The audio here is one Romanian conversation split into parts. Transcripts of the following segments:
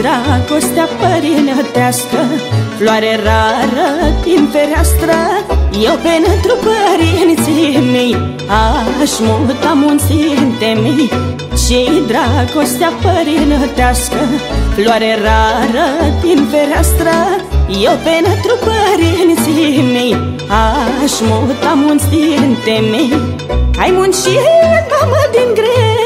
dragostea părinătească Floare rară din fereastră Eu pentru părinții mei Aș muta munținte mei și dragostea părinătească Floare rară din fereastră Eu pentru părinții mei Aș muta munținte mei Ai muncit, mamă, din greu! Să fiu asta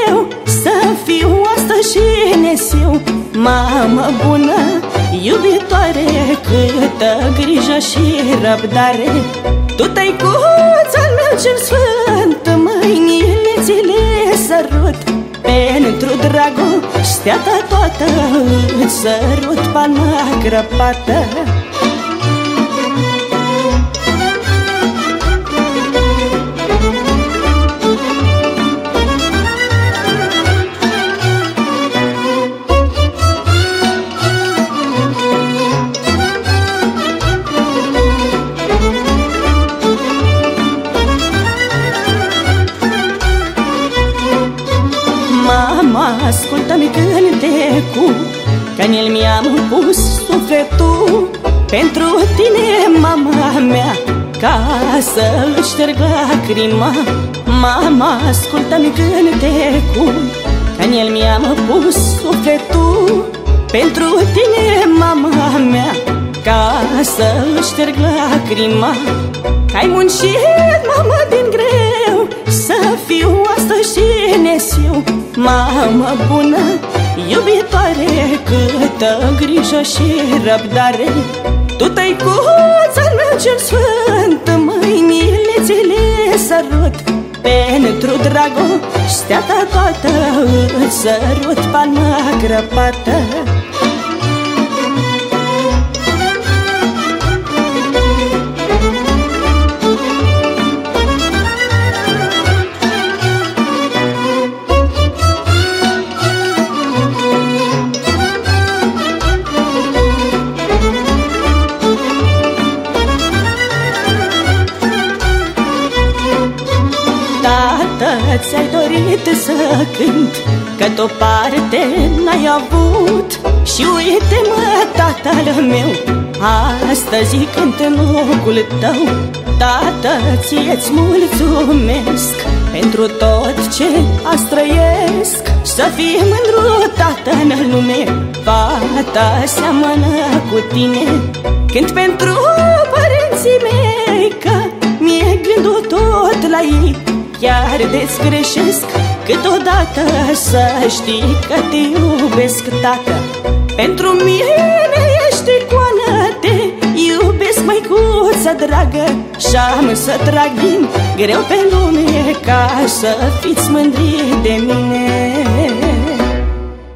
și nesiu Mamă bună, iubitoare Câtă grijă și răbdare. Tu, tăicuța meu cel sfânt Mâinile ți le sărut. Pentru dragostea ta toată Îți sărut palma crăpată ascultă-mi cântecul Că în el mi-am pus sufletul. Pentru tine, mama mea Ca să își șterg lacrima Mama, ascultă-mi cântecul Că în el mi-am pus sufletul. Pentru tine, mama mea Ca să își șterg lacrima Că-ai muncit, mama, din greu Mamă bună, iubitoare Câtă grijă și răbdare. Tu, tăicuța meu cel sfânt Mâinile ți le sărut. Pentru dragostea ta toată Îți sărut palma crăpată să cânt Că o parte n-ai avut. Și uite-mă, tatăl meu Astăzi cânt în locul tău Tată, ție-ți mulțumesc Pentru tot ce azi trăiesc. Să fii mândru, tată, în lume Fata seamănă cu tine. Cânt pentru părinții mei Că mi-e gândul tot la ei chiar desgreșesc Câteodată să știi că te iubesc, tată. Pentru mine ești icoană, te iubesc, măicuță dragă Și-am să trag din greu pe lume Ca să fiți mândri de mine